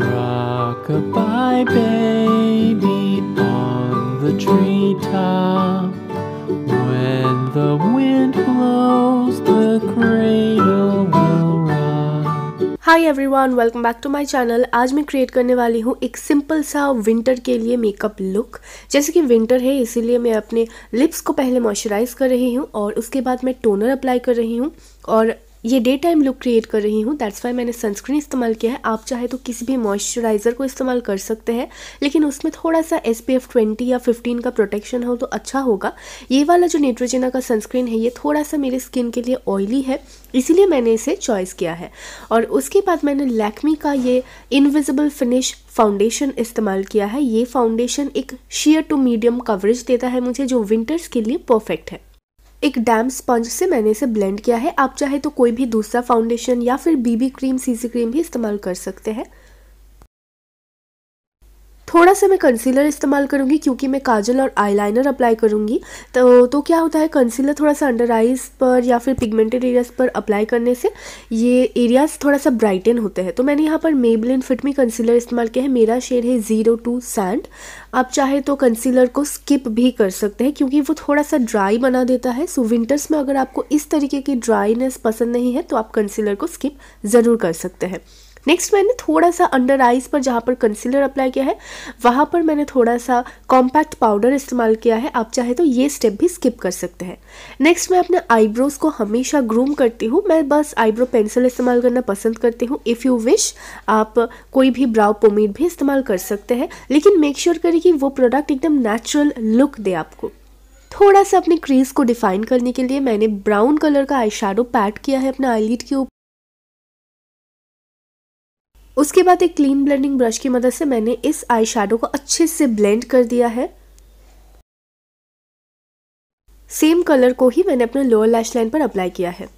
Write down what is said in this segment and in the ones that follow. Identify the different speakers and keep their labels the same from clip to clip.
Speaker 1: Rock-a-bye baby on the treetop. When the wind blows,
Speaker 2: hi everyone welcome back to my channel आज मैं create करने वाली हूँ एक सिंपल सा विंटर के लिए मेकअप लुक जैसे कि विंटर है, इसीलिए मैं अपने लिप्स को पहले मॉइस्चराइज कर रही हूँ और उसके बाद मैं टोनर अप्लाई कर रही हूँ और ये डे टाइम लुक क्रिएट कर रही हूँ दैट्स वाई मैंने सनस्क्रीन इस्तेमाल किया है। आप चाहे तो किसी भी मॉइस्चराइज़र को इस्तेमाल कर सकते हैं, लेकिन उसमें थोड़ा सा एस पी एफ़ ट्वेंटी या फिफ्टीन का प्रोटेक्शन हो तो अच्छा होगा। ये वाला जो नेट्रोजेना का सनस्क्रीन है, ये थोड़ा सा मेरे स्किन के लिए ऑयली है, इसीलिए मैंने इसे चॉइस किया है। और उसके बाद मैंने लैक्मी का ये इनविजिबल फिनिश फाउंडेशन इस्तेमाल किया है। ये फाउंडेशन एक शेयर टू मीडियम कवरेज देता है मुझे, जो विंटर्स के लिए परफेक्ट है। एक डैम स्पंज से मैंने इसे ब्लेंड किया है। आप चाहे तो कोई भी दूसरा फाउंडेशन या फिर बीबी क्रीम सीसी क्रीम भी इस्तेमाल कर सकते हैं। थोड़ा सा मैं कंसीलर इस्तेमाल करूँगी क्योंकि मैं काजल और आईलाइनर अप्लाई करूँगी। तो तो क्या होता है कंसीलर थोड़ा सा अंडर आइज़ पर या फिर पिगमेंटेड एरियाज़ पर अप्लाई करने से ये एरियाज़ थोड़ा सा ब्राइटन होते हैं। तो मैंने यहाँ पर मेबल मेबलिन फिटमी कंसीलर इस्तेमाल किया है। मेरा शेड है ज़ीरो टू सैंड आप चाहे तो कंसीलर को स्किप भी कर सकते हैं क्योंकि वो थोड़ा सा ड्राई बना देता है। सो विंटर्स में अगर आपको इस तरीके की ड्राईनेस पसंद नहीं है तो आप कंसीलर को स्किप ज़रूर कर सकते हैं। नेक्स्ट मैंने थोड़ा सा अंडर आइज़ पर जहाँ पर कंसीलर अप्लाई किया है, वहाँ पर मैंने थोड़ा सा कॉम्पैक्ट पाउडर इस्तेमाल किया है। आप चाहे तो ये स्टेप भी स्किप कर सकते हैं। नेक्स्ट मैं अपने आईब्रोज को हमेशा ग्रूम करती हूँ। मैं बस आईब्रो पेंसिल इस्तेमाल करना पसंद करती हूँ। इफ़ यू विश आप कोई भी ब्राउ पोमीड भी इस्तेमाल कर सकते हैं। लेकिन मेक श्योर sure करें कि वो प्रोडक्ट एकदम नेचुरल लुक दे आपको। थोड़ा सा अपनी क्रीज को डिफाइन करने के लिए मैंने ब्राउन कलर का आई पैड किया है अपने आईलिड के ऊपर। उसके बाद एक क्लीन ब्लेंडिंग ब्रश की मदद से मैंने इस आई को अच्छे से ब्लेंड कर दिया है। सेम कलर को ही मैंने अपने लोअर लैश लाइन पर अप्लाई किया है।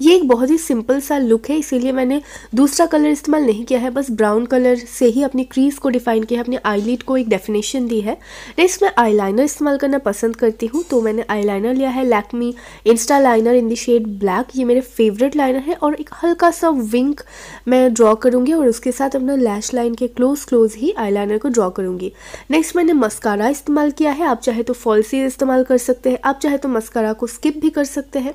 Speaker 2: ये एक बहुत ही सिंपल सा लुक है, इसीलिए मैंने दूसरा कलर इस्तेमाल नहीं किया है, बस ब्राउन कलर से ही अपनी क्रीज को डिफाइन किया है, अपने आईलिड को एक डेफिनेशन दी है। नेक्स्ट मैं आईलाइनर इस्तेमाल करना पसंद करती हूँ तो मैंने आईलाइनर लिया है Lakme insta liner in the shade black ये मेरे फेवरेट लाइनर है और एक हल्का सा विंक मैं ड्रॉ करूँगी और उसके साथ अपना लैश लाइन के क्लोज क्लोज ही आई को ड्रॉ करूँगी। नेक्स्ट मैंने मस्कारा इस्तेमाल किया है, आप चाहे तो फॉल्सीज इस्तेमाल कर सकते हैं, आप चाहे तो मस्कारा को स्किप भी कर सकते हैं।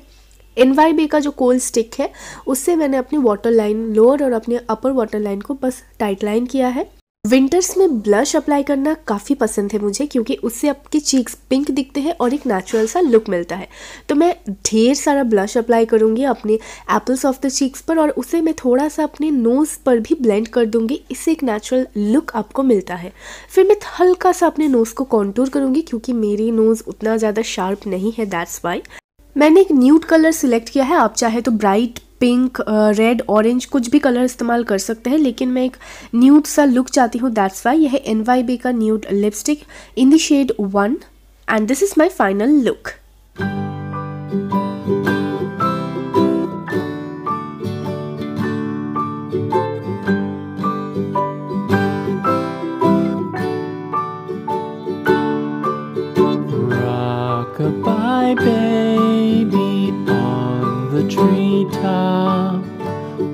Speaker 2: एन का जो कोल स्टिक है, उससे मैंने अपनी वाटर लाइन लोअर और अपने अपर वाटर लाइन को बस टाइट लाइन किया है। विंटर्स में ब्लश अप्लाई करना काफ़ी पसंद है मुझे, क्योंकि उससे आपके चीक्स पिंक दिखते हैं और एक नेचुरल सा लुक मिलता है। तो मैं ढेर सारा ब्लश अप्लाई करूँगी अपने एप्पल्स ऑफ़ द चीक्स पर और उसे मैं थोड़ा सा अपने नोज़ पर भी ब्लेंड कर दूँगी, इससे एक नेचुरल लुक आपको मिलता है। फिर मैं हल्का सा अपने नोज़ को कॉन्टूर करूँगी, क्योंकि मेरी नोज़ उतना ज़्यादा शार्प नहीं है दैट्स वाई मैंने एक न्यूट कलर सिलेक्ट किया है। आप चाहे तो ब्राइट पिंक रेड ऑरेंज कुछ भी कलर इस्तेमाल कर सकते हैं लेकिन मैं एक न्यूट सा लुक चाहती हूँ दैट्स वाई यह एन वाई बी का nude lipstick in the shade one and this is my final look Rock-a-bye, baby. treetop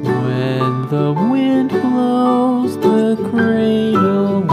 Speaker 2: when the wind blows.